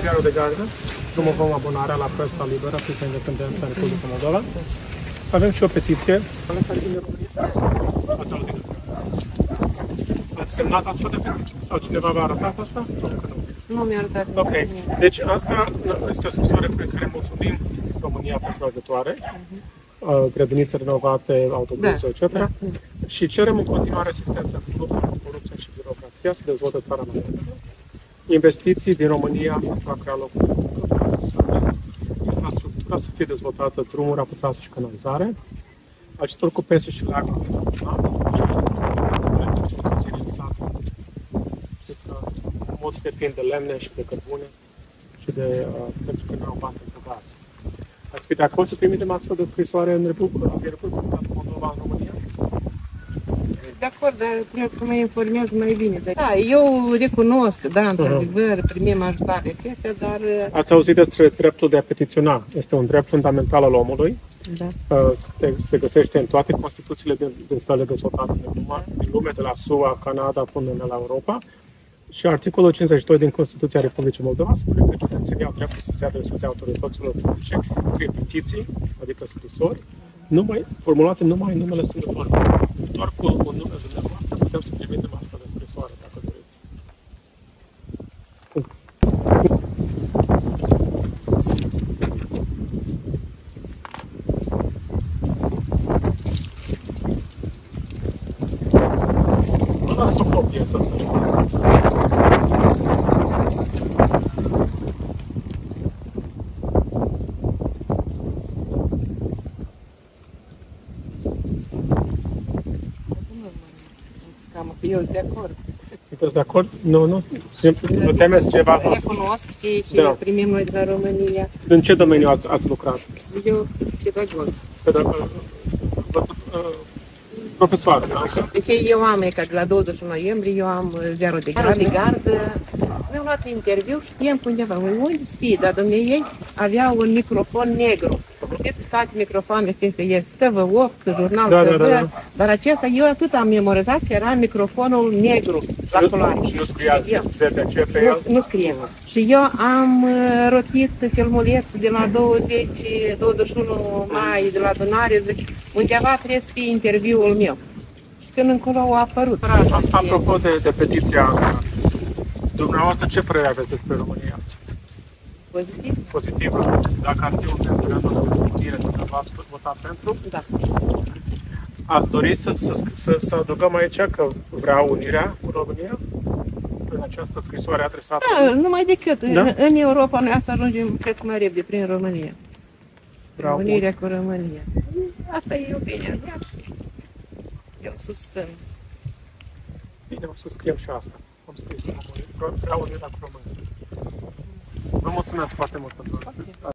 Ziarul de Gardă, promovăm abonarea la presa liberă, presa independentă în Republica Moldova. Avem și o petiție. Ați auzit despre Ați semnat astfel de petiție? Sau cineva v-a arătat asta? Încă nu. Nu mi-a arătat Ok. nimic. Deci asta este o scrisoare prin care mulțumim România pentru ajutoare, uh, grădinițe renovate, autobuze, Da. etc. Și cerem în continuare asistență cu lupta cu corupția și birocrația să dezvolte țara mai repede. Investiții din România pentru a crea locuri de muncă, pentru a infrastructura să fie dezvoltată, drumuri, apătrase și canalizare, ajutor cu pensii și lac pentru în sat. Știți că mulți depind de lemne și de cărbune și de, uh, pentru că nu au bani pentru gaz. Ați fi de acord să trimitem astfel de scrisoare în Republica, din Republica Moldova în România? De acord, dar trebuie să mă informez mai bine. Da, eu recunosc, da, într-adevăr, primim ajutoare acestea, dar Ați auzit despre dreptul de a petiționa. Este un drept fundamental al omului. da. Uh, Se, se găsește în toate Constituțiile din, din statele dezvoltate din lume, din lume, de la SUA, Canada până la Europa. Și articolul 52 din Constituția Republicii Moldova spune că cetățenii au dreptul să se adreseze autorităților publice prin petiții, adică scrisori, numai, formulate numai în numele semnătorilor. Doar cu un nume dumneavoastră putem să trimitem astfel de scrisoare, dacă doriți. Nu dați o copie să să știu. Cam că eu de acord. Sunteți de acord? Nu, nu. Nu temeți ceva? Recunosc ce, ce Da. primim noi de la România. În ce domeniu ați, ați lucrat? Eu pedagog. Pedagog, uh, uh, profesor, da? Deci eu am, e ca de la 21 noiembrie, eu am uh, ziarul de gardă. de gardă. Mi-au luat interviu, știam cu undeva, "Ui, unde să fie, dar domnule ei aveau un microfon negru. Știți, toate microfoanele acestea este TV8, jurnal Da, da, TV, da, da. dar acesta eu atât am memorizat că era microfonul negru la culoare. Și nu scriați Eu. ZDC pe el? Nu, nu scrie. Și eu am uh, rotit filmuleț de la 20, 21 mai de la adunare, zic, undeva trebuie să fie interviul meu. Și când încolo au apărut. A- Apropo de, de petiția asta, dumneavoastră ce părere aveți despre România? Pozitiv? Pozitivă. Dacă ar fi un referendum de unire, dumneavoastră vota pentru? Da. Ați dorit să, să, să, să adăugăm aici că vreau unirea cu România? În această scrisoare adresată? Da, numai decât. Da? În, în Europa noi să ajungem cât mai repede prin România. Vreau Unirea cu România. Asta e opinia mea. Eu susțin. Bine, o să scriem și asta. Am scris România. Vreau unirea cu România. Vă mulțumesc foarte mult pentru asta.